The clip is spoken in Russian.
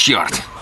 Черт!